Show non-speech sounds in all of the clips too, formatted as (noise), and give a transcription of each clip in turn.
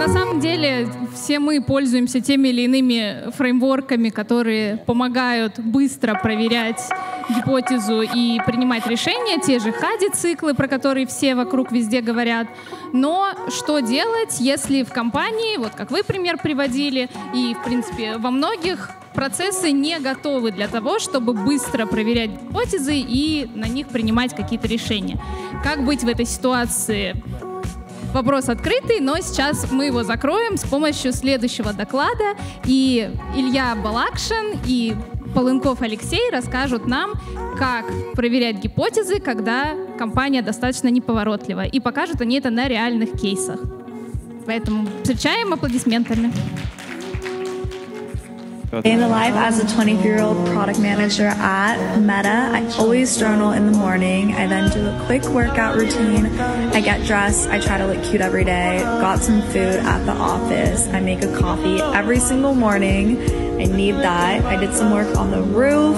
на самом деле все мы пользуемся теми или иными фреймворками, которые помогают быстро проверять гипотезу и принимать решения, те же хади-циклы, про которые все вокруг везде говорят. Но что делать, если в компании, вот как вы пример приводили, и, в принципе, во многих процессы не готовы для того, чтобы быстро проверять гипотезы и на них принимать какие-то решения. Как быть в этой ситуации? Вопрос открытый, но сейчас мы его закроем с помощью следующего доклада. И Илья Балакшин и Полынков Алексей расскажут нам, как проверять гипотезы, когда компания достаточно неповоротлива. И покажут они это на реальных кейсах. Поэтому встречаем аплодисментами. In the life as a 23 year old product manager at Meta. I always journal in the morning. I then do a quick workout routine. I get dressed. I try to look cute every day. Got some food at the office. I make a coffee every single morning. I need that. I did some work on the roof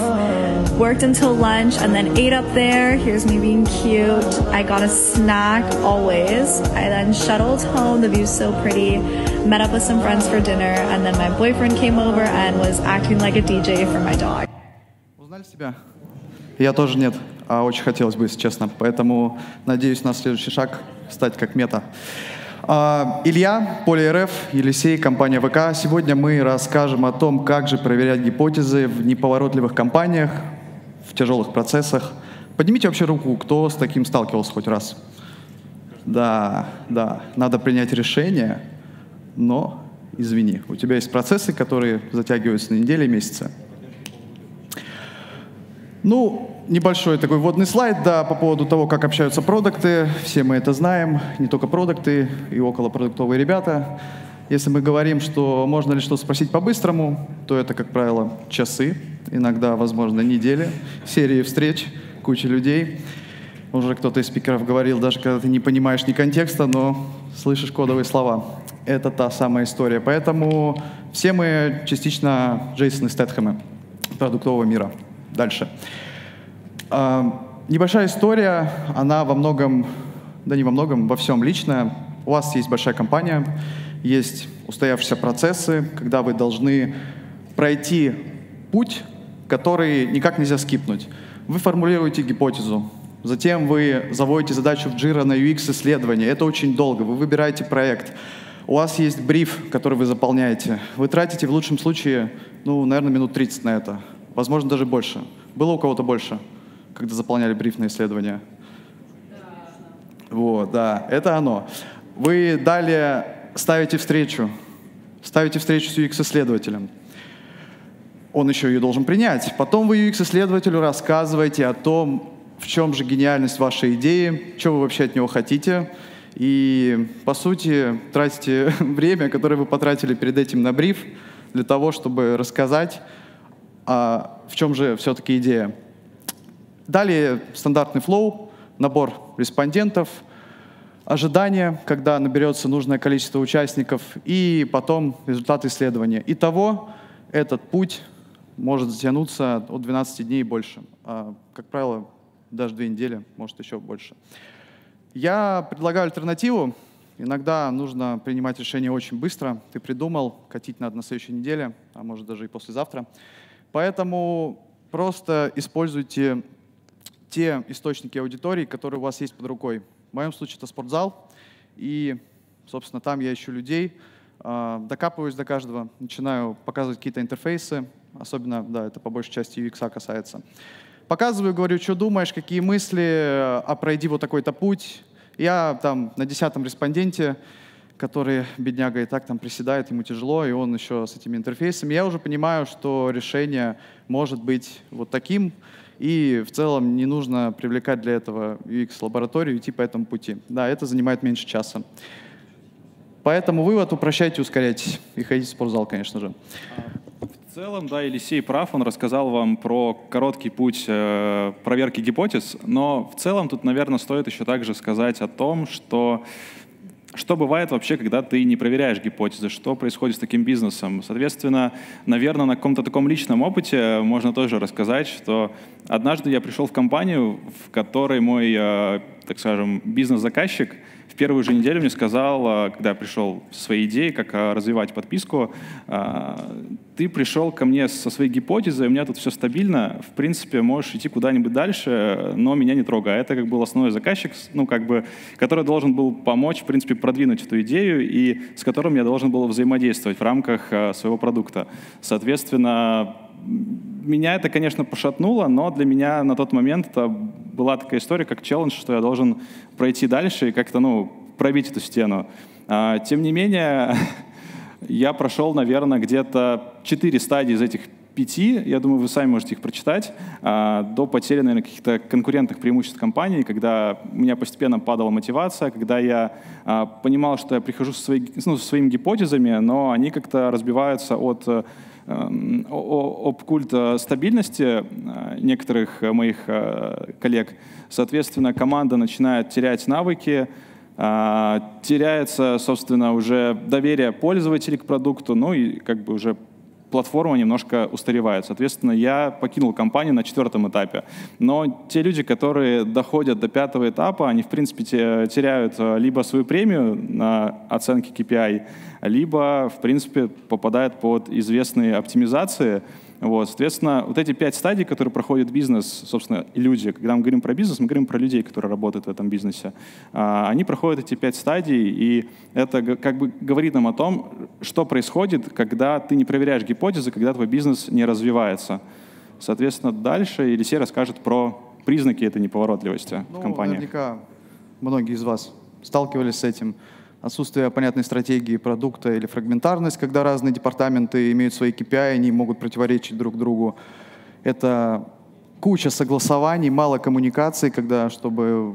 worked until lunch and then ate up there. Here's me being cute. I got a snack always. I then shuttled home. The view's so pretty. Met up with some friends for dinner and then my boyfriend came over and was acting like a DJ for my dog. Узнали себя? Я тоже нет, а очень хотелось бы, если честно. Поэтому надеюсь на следующий шаг стать как мета. Илья, РФ, Елисей, компания ВК. Сегодня мы расскажем о том, как же проверять гипотезы в неповоротливых компаниях, в тяжелых процессах. Поднимите вообще руку, кто с таким сталкивался хоть раз. Да, да, надо принять решение, но, извини, у тебя есть процессы, которые затягиваются на недели месяцы. Ну, небольшой такой вводный слайд, да, по поводу того, как общаются продукты. Все мы это знаем, не только продукты и около продуктовые ребята. Если мы говорим, что можно ли что спросить по-быстрому, то это, как правило, часы, иногда, возможно, недели, серии встреч, куча людей. Уже кто-то из спикеров говорил, даже когда ты не понимаешь ни контекста, но слышишь кодовые слова. Это та самая история. Поэтому все мы частично Джейсоны Стэтхэмы продуктового мира. Дальше. А, небольшая история, она во многом, да не во многом, во всем личная. У вас есть большая компания, есть устоявшиеся процессы, когда вы должны пройти путь, который никак нельзя скипнуть. Вы формулируете гипотезу, затем вы заводите задачу в Jira на UX-исследование. Это очень долго. Вы выбираете проект. У вас есть бриф, который вы заполняете. Вы тратите в лучшем случае, ну, наверное, минут 30 на это. Возможно, даже больше. Было у кого-то больше, когда заполняли бриф на исследование? Вот, да, это оно. Вы далее ставите встречу, ставите встречу с UX-исследователем. Он еще ее должен принять. Потом вы UX-исследователю рассказываете о том, в чем же гениальность вашей идеи, что вы вообще от него хотите. И, по сути, тратите (laughs) время, которое вы потратили перед этим на бриф, для того, чтобы рассказать, а в чем же все-таки идея. Далее стандартный флоу, набор респондентов — ожидания, когда наберется нужное количество участников, и потом результаты исследования. Итого этот путь может затянуться от 12 дней и больше. А, как правило, даже две недели, может еще больше. Я предлагаю альтернативу. Иногда нужно принимать решение очень быстро. Ты придумал, катить надо на следующей неделе, а может даже и послезавтра. Поэтому просто используйте те источники аудитории, которые у вас есть под рукой. В моем случае это спортзал, и, собственно, там я ищу людей, а, докапываюсь до каждого, начинаю показывать какие-то интерфейсы, особенно, да, это по большей части UX касается. Показываю, говорю, что думаешь, какие мысли, а пройди вот такой-то путь. Я там на десятом респонденте, который, бедняга, и так там приседает, ему тяжело, и он еще с этими интерфейсами. Я уже понимаю, что решение может быть вот таким, и в целом не нужно привлекать для этого UX-лабораторию, идти по этому пути. Да, это занимает меньше часа. Поэтому вывод упрощайте, ускоряйтесь и ходите в спортзал, конечно же. В целом, да, Елисей прав, он рассказал вам про короткий путь э, проверки гипотез, но в целом тут, наверное, стоит еще также сказать о том, что что бывает вообще, когда ты не проверяешь гипотезы? Что происходит с таким бизнесом? Соответственно, наверное, на каком-то таком личном опыте можно тоже рассказать, что однажды я пришел в компанию, в которой мой э, так скажем, бизнес-заказчик в первую же неделю мне сказал, а, когда я пришел со своей идеей, как а, развивать подписку, а, ты пришел ко мне со своей гипотезой, у меня тут все стабильно, в принципе, можешь идти куда-нибудь дальше, но меня не трогай. Это как был основной заказчик, ну, как бы, который должен был помочь, в принципе, продвинуть эту идею и с которым я должен был взаимодействовать в рамках своего продукта. Соответственно, меня это, конечно, пошатнуло, но для меня на тот момент это была такая история, как челлендж, что я должен пройти дальше и как-то, ну, пробить эту стену. А, тем не менее, (laughs) я прошел, наверное, где-то четыре стадии из этих пяти, я думаю, вы сами можете их прочитать, а, до потери, наверное, каких-то конкурентных преимуществ компании, когда у меня постепенно падала мотивация, когда я а, понимал, что я прихожу со, своей, ну, со своими гипотезами, но они как-то разбиваются от Эм, об культ стабильности э, некоторых моих э, коллег. Соответственно, команда начинает терять навыки, э, теряется, собственно, уже доверие пользователей к продукту, ну и как бы уже платформа немножко устаревает. Соответственно, я покинул компанию на четвертом этапе. Но те люди, которые доходят до пятого этапа, они, в принципе, теряют либо свою премию на оценке KPI, либо, в принципе, попадает под известные оптимизации. Вот, соответственно, вот эти пять стадий, которые проходит бизнес, собственно, люди, когда мы говорим про бизнес, мы говорим про людей, которые работают в этом бизнесе. А, они проходят эти пять стадий, и это как бы говорит нам о том, что происходит, когда ты не проверяешь гипотезы, когда твой бизнес не развивается. Соответственно, дальше Елисей расскажет про признаки этой неповоротливости ну, в компании. Наверняка многие из вас сталкивались с этим отсутствие понятной стратегии продукта или фрагментарность, когда разные департаменты имеют свои KPI, они могут противоречить друг другу. Это куча согласований, мало коммуникации, когда, чтобы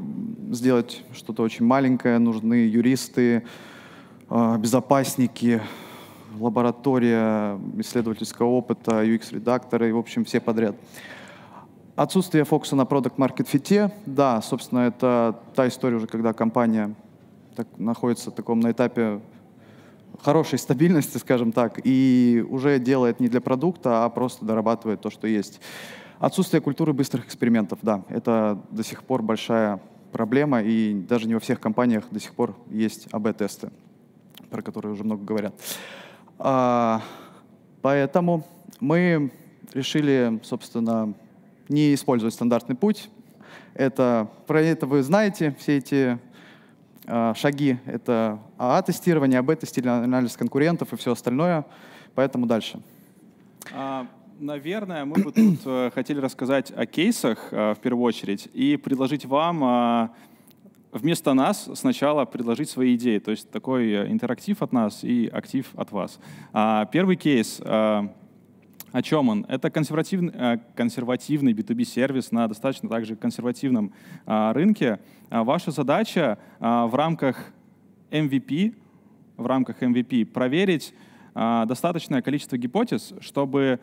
сделать что-то очень маленькое, нужны юристы, а, безопасники, лаборатория исследовательского опыта, UX-редакторы, в общем, все подряд. Отсутствие фокуса на продукт market fit да, собственно, это та история уже, когда компания так, находится в таком на этапе хорошей стабильности, скажем так, и уже делает не для продукта, а просто дорабатывает то, что есть. Отсутствие культуры быстрых экспериментов, да, это до сих пор большая проблема, и даже не во всех компаниях до сих пор есть АБ-тесты, про которые уже много говорят. А, поэтому мы решили, собственно, не использовать стандартный путь. Это, про это вы знаете, все эти шаги — это АА-тестирование, АБ-тестирование, анализ конкурентов и все остальное. Поэтому дальше. А, наверное, мы бы тут э, хотели рассказать о кейсах э, в первую очередь и предложить вам а, вместо нас сначала предложить свои идеи. То есть такой э, интерактив от нас и актив от вас. Первый кейс о чем он? Это консервативный, э, консервативный B2B-сервис на достаточно также консервативном а, рынке. А, ваша задача а, в рамках MVP, в рамках MVP проверить достаточное количество гипотез, чтобы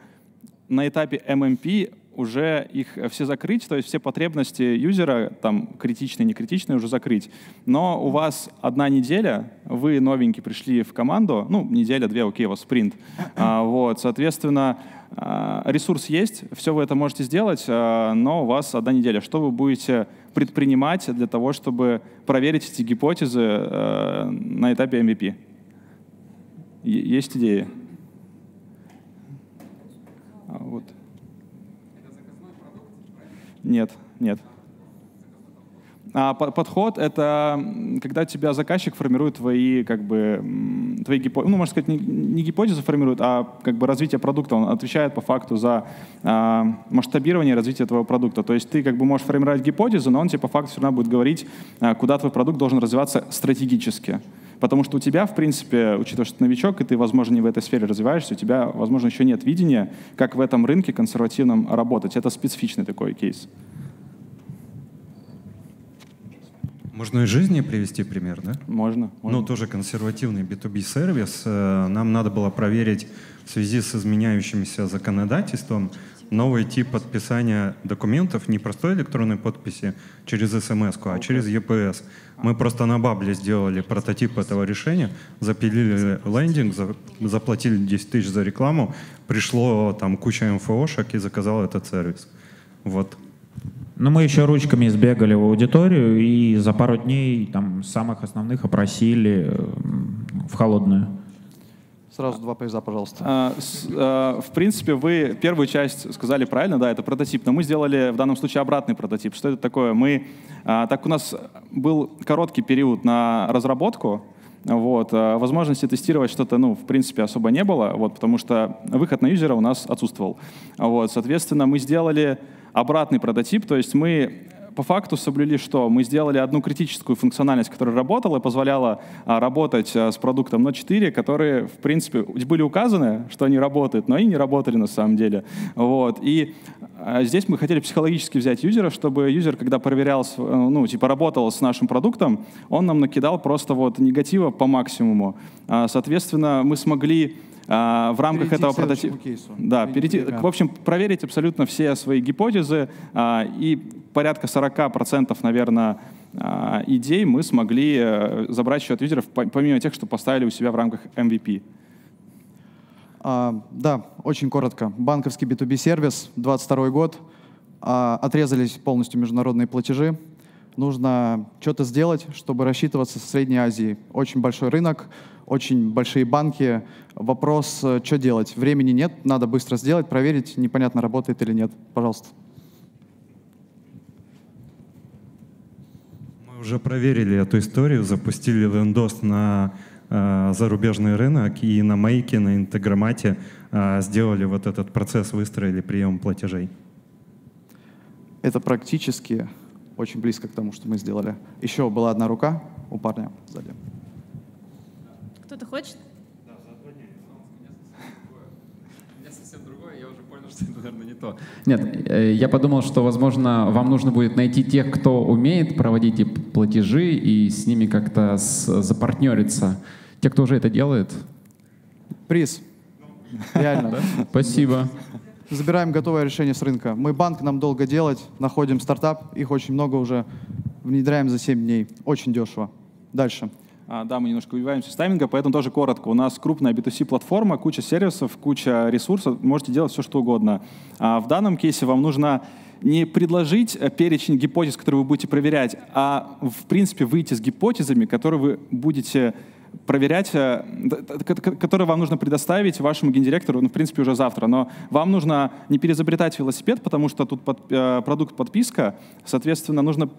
на этапе MMP уже их все закрыть, то есть все потребности юзера, там, критичные, не критичные, уже закрыть. Но у вас одна неделя, вы новенький пришли в команду, ну, неделя, две, окей, у вас спринт. (clears throat) А, вот, соответственно, а, ресурс есть, все вы это можете сделать, а, но у вас одна неделя. Что вы будете предпринимать для того, чтобы проверить эти гипотезы а, на этапе MVP? Есть идеи? Вот. Нет, нет. А подход — это когда тебя заказчик формирует твои, как бы, твои гипотезы, ну, можно сказать, не, не гипотезы формирует, а как бы развитие продукта. Он отвечает по факту за а, масштабирование и развитие твоего продукта. То есть ты как бы можешь формировать гипотезу, но он тебе по факту все равно будет говорить, а, куда твой продукт должен развиваться стратегически. Потому что у тебя, в принципе, учитывая, что ты новичок, и ты, возможно, не в этой сфере развиваешься, у тебя, возможно, еще нет видения, как в этом рынке консервативном работать. Это специфичный такой кейс. Можно из жизни привести пример, да? Можно. можно. Ну, тоже консервативный B2B сервис. Э, нам надо было проверить в связи с изменяющимся законодательством новый тип подписания документов, не простой электронной подписи через смс, а через EPS. Мы просто на Бабле сделали прототип этого решения, запилили лендинг, заплатили 10 тысяч за рекламу, пришло там куча МФОшек и заказал этот сервис. Вот Ну, мы еще ручками сбегали в аудиторию и за пару дней там самых основных опросили э, в холодную. Сразу два приза, пожалуйста. А, с- а, В принципе, вы первую часть сказали правильно, да, это прототип, но мы сделали в данном случае обратный прототип. Что это такое? Мы, а, так у нас был короткий период на разработку, вот, а, возможности тестировать что-то, ну, в принципе, особо не было, вот, потому что выход на юзера у нас отсутствовал. Вот, соответственно, мы сделали обратный прототип, то есть мы по факту соблюли что? Мы сделали одну критическую функциональность, которая работала и позволяла а, работать а, с продуктом но 4, которые, в принципе, были указаны, что они работают, но они не работали на самом деле. Вот. И а, здесь мы хотели психологически взять юзера, чтобы юзер, когда проверял, э, ну, типа, работал с нашим продуктом, он нам накидал просто вот негатива по максимуму. А, Соответственно, мы смогли а, в рамках Перейти этого прототипа... Да, Перейти в общем, проверить абсолютно все свои гипотезы, а, и порядка 40%, наверное, а, идей мы смогли э, забрать счет юзеров, по- помимо тех, что поставили у себя в рамках MVP. А, да, очень коротко. Банковский B2B сервис, 22 год. А, отрезались полностью международные платежи. Нужно что-то сделать, чтобы рассчитываться с Средней Азией. Очень большой рынок, очень большие банки. Вопрос, что делать? Времени нет, надо быстро сделать, проверить, непонятно, работает или нет. Пожалуйста. Мы уже проверили эту историю, запустили лендос на э, зарубежный рынок и на Мейке, на Интеграмате э, сделали вот этот процесс, выстроили прием платежей. Это практически очень близко к тому, что мы сделали. Еще была одна рука у парня сзади. Кто-то хочет? Я (laughs) совсем другое, я уже понял, что это, наверное, не то. Нет, э, я подумал, что, возможно, вам нужно будет найти тех, кто умеет проводить платежи и с ними как-то с- запартнериться. Те, кто уже это делает. Приз. Реально. Спасибо. Забираем готовое решение с рынка. Мы банк, нам долго делать, находим стартап, их очень много уже, внедряем за 7 дней. Очень дешево. Дальше. А, да, мы немножко убиваемся с тайминга, поэтому тоже коротко. У нас крупная B2C-платформа, куча сервисов, куча ресурсов, можете делать все, что угодно. А в данном кейсе вам нужно не предложить э, перечень гипотез, которые вы будете проверять, а в принципе выйти с гипотезами, которые вы будете проверять, э, которые вам нужно предоставить вашему гендиректору, ну, в принципе, уже завтра. Но вам нужно не переизобретать велосипед, потому что тут под- э, продукт подписка, соответственно, нужно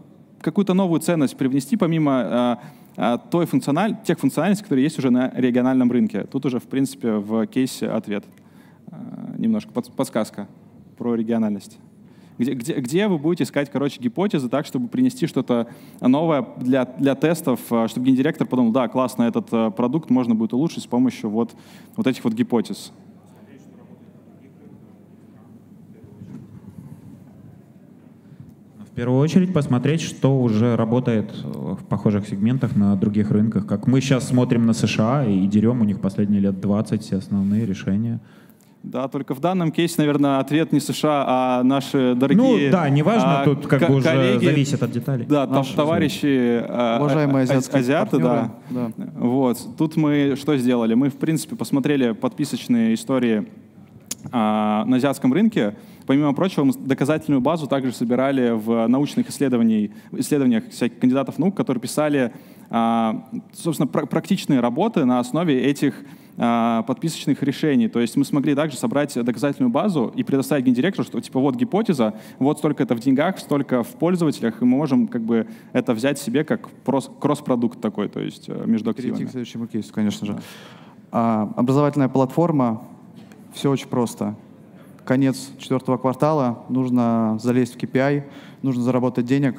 какую-то новую ценность привнести помимо э, э, той функциональ... тех функциональностей, которые есть уже на региональном рынке. Тут уже, в принципе, в кейсе ответ. Э, Немножко под- подсказка про региональность. Где, где, где вы будете искать, короче, гипотезы так, чтобы принести что-то новое для, для тестов, э, чтобы гендиректор подумал, да, классно, этот э, продукт можно будет улучшить с помощью вот, вот этих вот гипотез. В первую очередь посмотреть, что уже работает э, в похожих сегментах на других рынках. Как мы сейчас смотрим на США и дерем у них последние лет 20 все основные решения. Да, только в данном кейсе, наверное, ответ не США, а наши дорогие ну да, неважно, а, тут как бы уже коллеги, зависит от деталей. Да, там Наши товарищи а, Уважаемые а- а- азиатские азиаты, да. партнеры, да. Вот. Тут мы что сделали? Мы, в принципе, посмотрели подписочные истории а, на азиатском рынке. Помимо прочего, мы доказательную базу также собирали в научных исследований, исследованиях всяких кандидатов наук, которые писали, а, собственно, пра- практичные работы на основе этих подписочных решений. То есть мы смогли также собрать доказательную базу и предоставить гендиректору, что типа вот гипотеза, вот столько это в деньгах, столько в пользователях, и мы можем как бы это взять себе как кросс-продукт такой, то есть э, между Перейти активами. к следующему кейсу, конечно же. А, образовательная платформа, все очень просто. Конец четвертого квартала, нужно залезть в KPI, нужно заработать денег,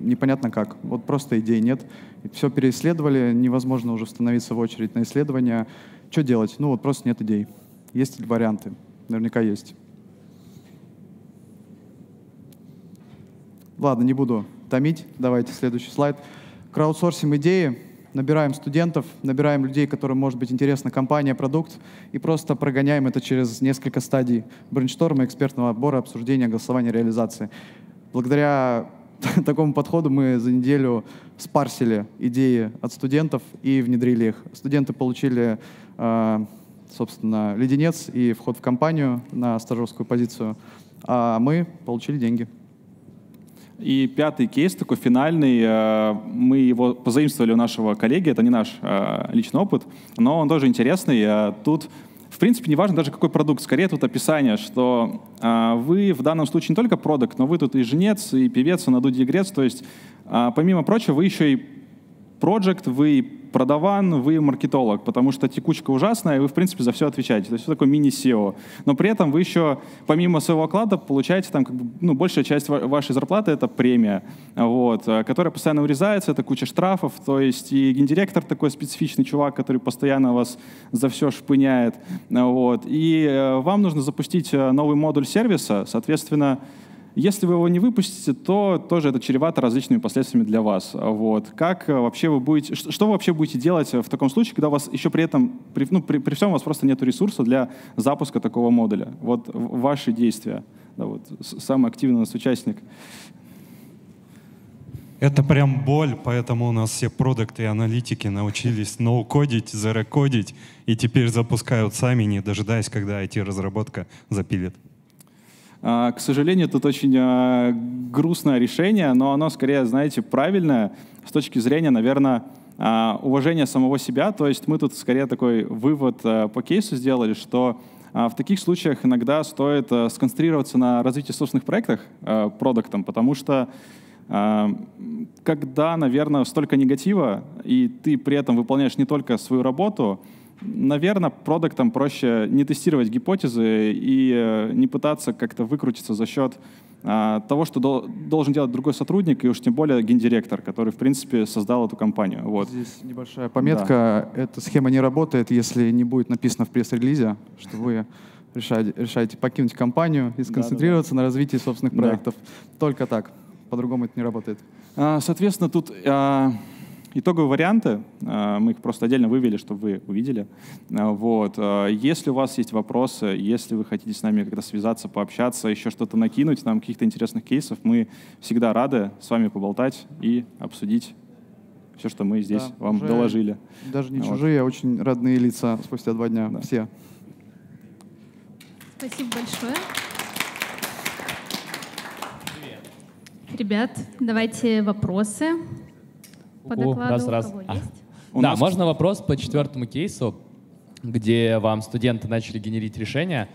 непонятно как. Вот просто идей нет. Все переисследовали, невозможно уже становиться в очередь на исследования. Что делать? Ну вот просто нет идей. Есть ли варианты? Наверняка есть. Ладно, не буду томить. Давайте следующий слайд. Краудсорсим идеи, набираем студентов, набираем людей, которым может быть интересна компания, продукт, и просто прогоняем это через несколько стадий брейншторма, экспертного отбора, обсуждения, голосования, реализации. Благодаря (laughs) такому подходу мы за неделю спарсили идеи от студентов и внедрили их. Студенты получили, э, собственно, леденец и вход в компанию на стажерскую позицию, а мы получили деньги. И пятый кейс, такой финальный, э, мы его позаимствовали у нашего коллеги, это не наш э, личный опыт, но он тоже интересный. Тут, в принципе, не важно даже какой продукт, скорее тут описание, что вы в данном случае не только продукт, но вы тут и жнец, и певец, и надуть игрец, то есть, помимо прочего, вы еще и проект, вы продаван, вы маркетолог, потому что текучка ужасная, и вы, в принципе, за все отвечаете. То есть вы такой мини-SEO. Но при этом вы еще, помимо своего оклада, получаете там, как бы, ну, большая часть вашей зарплаты — это премия, вот, э, которая постоянно урезается, это куча штрафов, то есть и гендиректор такой специфичный чувак, который постоянно вас за все шпыняет, вот, и э, вам нужно запустить э, новый модуль сервиса, соответственно, если вы его не выпустите, то тоже это чревато различными последствиями для вас. Вот. Как э, вообще вы будете, что вы вообще будете делать в таком случае, когда у вас еще при этом, при, ну, при, при всем у вас просто нет ресурса для запуска такого модуля? Вот ваши действия. Да, вот, самый активный у нас участник. Это прям боль, поэтому у нас все продукты и аналитики научились ноу-кодить, зарекодить, и теперь запускают сами, не дожидаясь, когда IT-разработка запилит. А, к сожалению, тут очень а, грустное решение, но оно скорее, знаете, правильное с точки зрения, наверное, а, уважения самого себя. То есть мы тут скорее такой вывод по кейсу сделали, что в таких случаях иногда стоит сконцентрироваться на развитии собственных проектов продуктом, потому что когда, наверное, столько негатива, и ты при этом выполняешь не только свою работу, наверное, продуктам проще не тестировать гипотезы и э, не пытаться как-то выкрутиться за счет а, того, что дол должен делать другой сотрудник, и уж тем более гендиректор, который, в принципе, создал эту компанию. Вот. Здесь небольшая пометка. Да. Эта схема не работает, если не будет написано в пресс-релизе, что вы решаете, решаете покинуть компанию и сконцентрироваться да, да, да. на развитии собственных проектов. Да. Только так. По-другому это не работает. А, соответственно, тут... Итоговые варианты, э, мы их просто отдельно вывели, чтобы вы увидели. Э, вот. Э, если у вас есть вопросы, если вы хотите с нами как-то связаться, пообщаться, еще что-то накинуть, нам каких-то интересных кейсов, мы всегда рады с вами поболтать и обсудить все, что мы здесь да, вам доложили. Даже не вот. чужие, а очень родные лица спустя два дня. Да. Все. Спасибо большое. Ребят, давайте вопросы по докладу раз, раз. у а. У да, нас... можно вопрос по четвертому кейсу, где вам студенты начали генерить решения.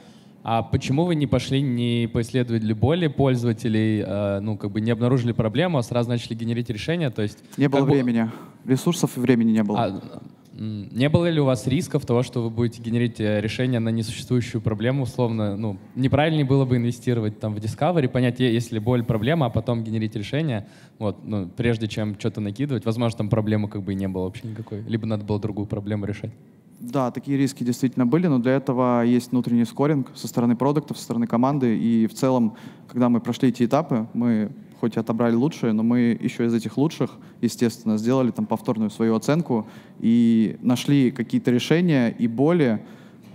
А почему вы не пошли, не поисследовали боли пользователей, э, ну, как бы не обнаружили проблему, а сразу начали генерить решения? То есть, не было времени. Ресурсов и времени не было. А, не было ли у вас рисков того, что вы будете генерить э, решение на несуществующую проблему, условно, ну, неправильнее было бы инвестировать там в Discovery, понять, если боль проблема, а потом генерить решение, вот, ну, прежде чем что-то накидывать, возможно, там проблемы как бы и не было вообще никакой, либо надо было другую проблему решать. Да, такие риски действительно были, но для этого есть внутренний скоринг со стороны продуктов, со стороны команды, и в целом, когда мы прошли эти этапы, мы хоть и отобрали лучшие, но мы еще из этих лучших, естественно, сделали там повторную свою оценку и нашли какие-то решения и боли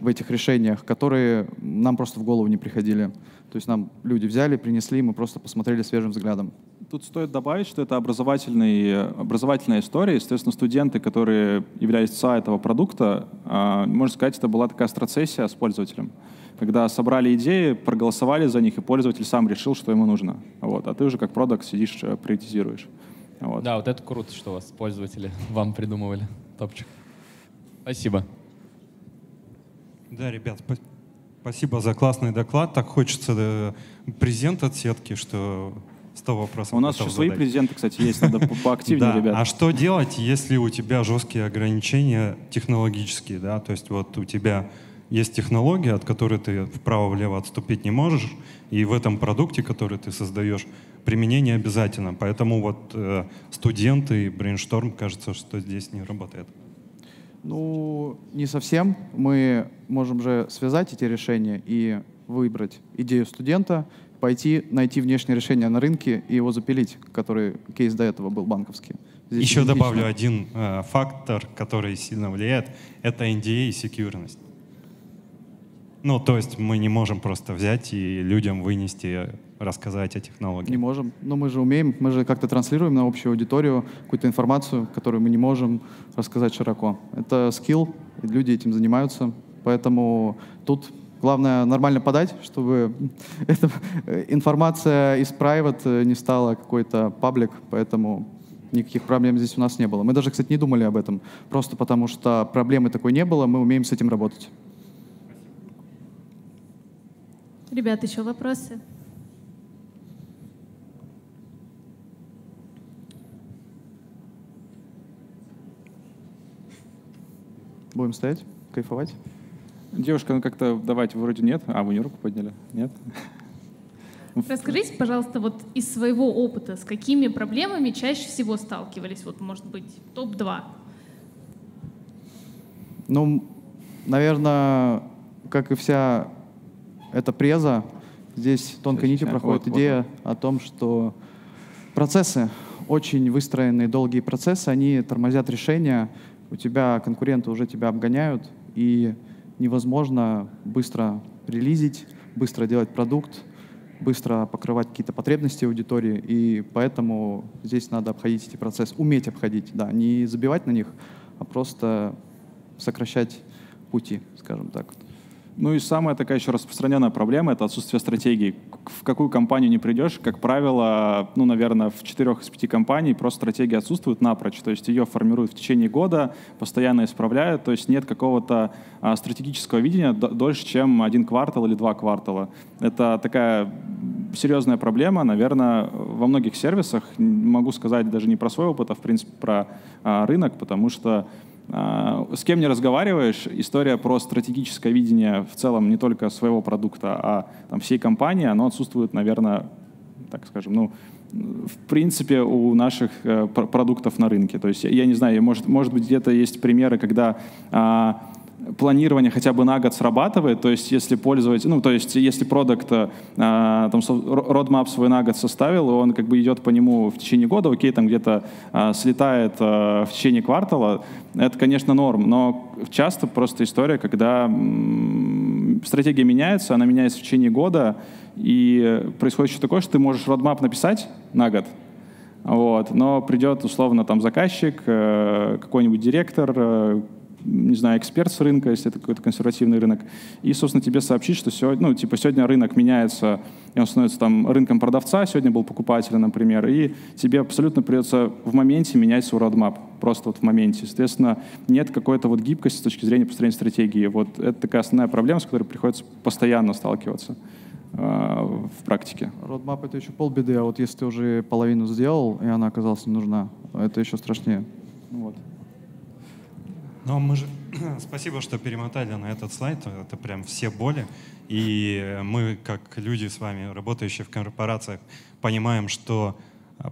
в этих решениях, которые нам просто в голову не приходили. То есть нам люди взяли, принесли, мы просто посмотрели свежим взглядом. Тут стоит добавить, что это образовательный, образовательная история. Естественно, студенты, которые являлись ЦА этого продукта, а, можно сказать, это была такая страцессия с пользователем когда собрали идеи, проголосовали за них, и пользователь сам решил, что ему нужно. Вот. А ты уже как продукт сидишь, э, приоритизируешь. Вот. Да, вот это круто, что вас пользователи (laughs) вам придумывали. Топчик. Спасибо. Да, ребят, спасибо за классный доклад. Так хочется да, э, презент от сетки, что 100 вопросов. У нас еще задать. свои презенты, кстати, есть, надо поактивнее, да. ребят. А что делать, если у тебя жесткие ограничения технологические, да, то есть вот у тебя есть технология, от которой ты вправо-влево отступить не можешь, и в этом продукте, который ты создаешь, применение обязательно. Поэтому вот э, студенты и brainstorm, кажется, что здесь не работает. Ну, не совсем. Мы можем же связать эти решения и выбрать идею студента, пойти найти внешнее решение на рынке и его запилить, который кейс до этого был банковский. Здесь Еще добавлю один э, фактор, который сильно влияет, это NDA и секьюрность. Ну, то есть мы не можем просто взять и людям вынести, рассказать о технологии. Не можем. Но мы же умеем, мы же как-то транслируем на общую аудиторию какую-то информацию, которую мы не можем рассказать широко. Это скилл, люди этим занимаются. Поэтому тут Главное нормально подать, чтобы (laughs) эта информация из private не стала какой-то паблик, поэтому никаких проблем здесь у нас не было. Мы даже, кстати, не думали об этом, просто потому что проблемы такой не было, мы умеем с этим работать. Ребят, еще вопросы? Будем стоять, кайфовать? Девушка, ну как-то давайте вроде нет. А, вы не руку подняли? Нет? Расскажите, пожалуйста, вот из своего опыта, с какими проблемами чаще всего сталкивались? Вот, может быть, топ-2. Ну, наверное, как и вся эта преза, здесь тонкой нитью проходит вот, идея вот. о том, что процессы, очень выстроенные долгие процессы, они тормозят решения, у тебя конкуренты уже тебя обгоняют, и невозможно быстро релизить, быстро делать продукт, быстро покрывать какие-то потребности аудитории, и поэтому здесь надо обходить эти процессы, уметь обходить, да, не забивать на них, а просто сокращать пути, скажем так. Ну и самая такая еще распространенная проблема — это отсутствие стратегии. В какую компанию не придешь, как правило, ну, наверное, в четырех из пяти компаний просто стратегия отсутствует напрочь. То есть ее формируют в течение года, постоянно исправляют, то есть нет какого-то а, стратегического видения дольше, чем один квартал или два квартала. Это такая серьезная проблема, наверное, во многих сервисах. Могу сказать даже не про свой опыт, а в принципе про а, рынок, потому что с кем не разговариваешь, история про стратегическое видение в целом не только своего продукта, а там, всей компании, оно отсутствует, наверное, так скажем, ну, в принципе, у наших э, продуктов на рынке. То есть, я не знаю, может, может быть, где-то есть примеры, когда а, планирование хотя бы на год срабатывает, то есть если пользователь, ну, то есть если продукт, э, там, roadmap свой на год составил, и он как бы идет по нему в течение года, окей, там где-то э, слетает э, в течение квартала, это, конечно, норм, но часто просто история, когда стратегия меняется, она меняется в течение года, и происходит еще такое, что ты можешь roadmap написать на год, вот, но придет условно там заказчик, какой-нибудь директор, не знаю, эксперт с рынка, если это какой-то консервативный рынок, и, собственно, тебе сообщить, что сегодня, ну, типа, сегодня рынок меняется, и он становится там рынком продавца, сегодня был покупатель, например, и тебе абсолютно придется в моменте менять свой roadmap, просто вот в моменте. Соответственно, нет какой-то вот гибкости с точки зрения построения стратегии. Вот это такая основная проблема, с которой приходится постоянно сталкиваться э, в практике. Roadmap — это еще полбеды, а вот если ты уже половину сделал, и она оказалась не нужна, это еще страшнее. Вот. Но мы же... (clears throat) Спасибо, что перемотали на этот слайд. Это прям все боли. И мы, как люди с вами, работающие в корпорациях, понимаем, что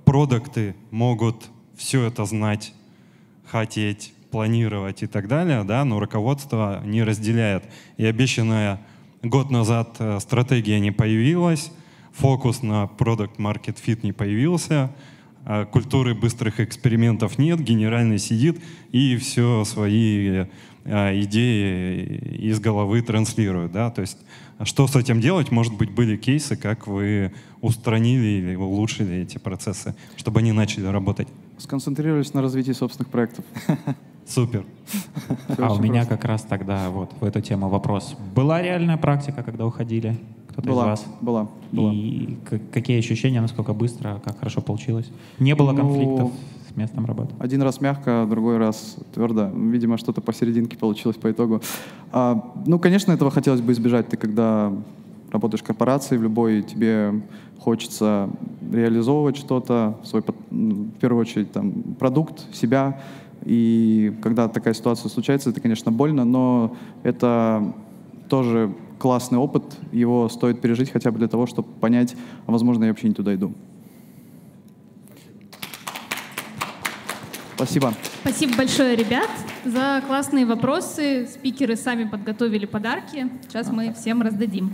продукты могут все это знать, хотеть, планировать и так далее, да, но руководство не разделяет. И обещанная год назад э, стратегия не появилась, фокус на продукт market fit не появился, культуры быстрых экспериментов нет, генеральный сидит и все свои а, идеи из головы транслирует. Да? То есть что с этим делать? Может быть, были кейсы, как вы устранили или улучшили эти процессы, чтобы они начали работать? Сконцентрировались на развитии собственных проектов. Супер. А у меня как раз тогда вот в эту тему вопрос. Была реальная практика, когда уходили? Кто-то была, из вас? Была, была. И какие ощущения, насколько быстро, как хорошо получилось? Не было ну, конфликтов с местом работы? Один раз мягко, другой раз твердо. Видимо, что-то посерединке получилось по итогу. А, ну, конечно, этого хотелось бы избежать. Ты когда работаешь в корпорации, в любой, тебе хочется реализовывать что-то, свой, в первую очередь, там, продукт, себя. И когда такая ситуация случается, это, конечно, больно, но это тоже классный опыт, его стоит пережить хотя бы для того, чтобы понять, а возможно, я вообще не туда иду. Спасибо. Спасибо большое, ребят, за классные вопросы. Спикеры сами подготовили подарки. Сейчас мы всем раздадим.